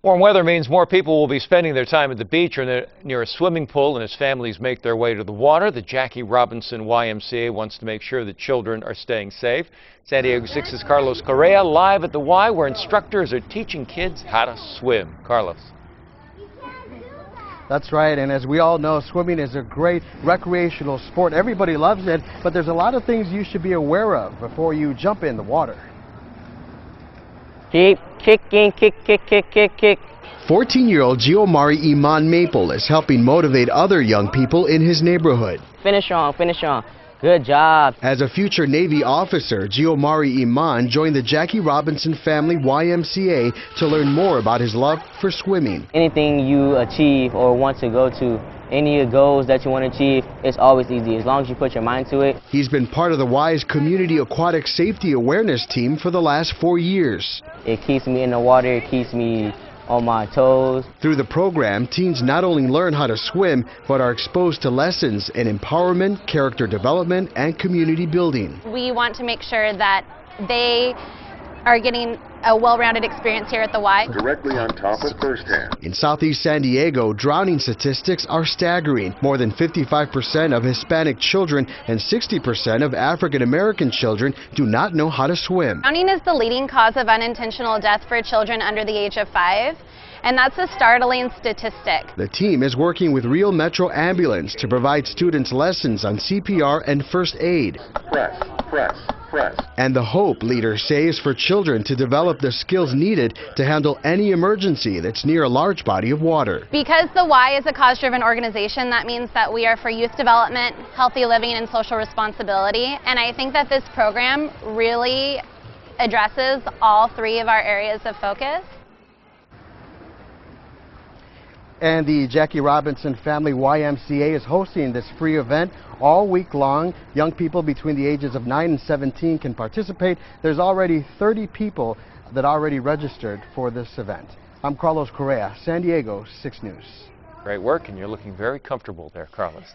Warm weather means more people will be spending their time at the beach or near- near a swimming pool, and as families make their way to the water, the Jackie Robinson YMCA wants to make sure that children are staying safe. San Diego 6's Carlos Correa live at the Y, where instructors are teaching kids how to swim. Carlos. That's right, and as we all know, swimming is a great recreational sport. Everybody loves it, but there's a lot of things you should be aware of before you jump in the water. Keep kicking, kick, kick, kick, kick, kick. 14-year-old Giomari Iman Maple is helping motivate other young people in his neighborhood. Finish on, finish on. Good job. As a future Navy officer, Giomari Iman joined the Jackie Robinson Family YMCA to learn more about his love for swimming. Anything you achieve or want to go to, any goals that you want to achieve, it's always easy as long as you put your mind to it. He's been part of the WISE Community Aquatic Safety Awareness Team for the last four years. It keeps me in the water, it keeps me on my toes. Through the program, teens not only learn how to swim, but are exposed to lessons in empowerment, character development, and community building. We want to make sure that they are getting a well-rounded experience here at the Y. directly on top of firsthand. In southeast San Diego, drowning statistics are staggering. More than 55% of Hispanic children and 60% of African American children do not know how to swim. Drowning is the leading cause of unintentional death for children under the age of five, and that's a startling statistic. The team is working with Rural/Metro Ambulance to provide students lessons on CPR and first aid. Press, press, press. And the hope, leaders say, is for children to develop the skills needed to handle any emergency that's near a large body of water. Because the Y is a cause-driven organization, that means that we are for youth development, healthy living, and social responsibility. And I think that this program really addresses all three of our areas of focus. And the Jackie Robinson Family YMCA is hosting this free event all week long. Young people between the ages of 9 and 17 can participate. There's already 30 people that already registered for this event. I'm Carlos Correa, San Diego 6 News. Great work, and you're looking very comfortable there, Carlos.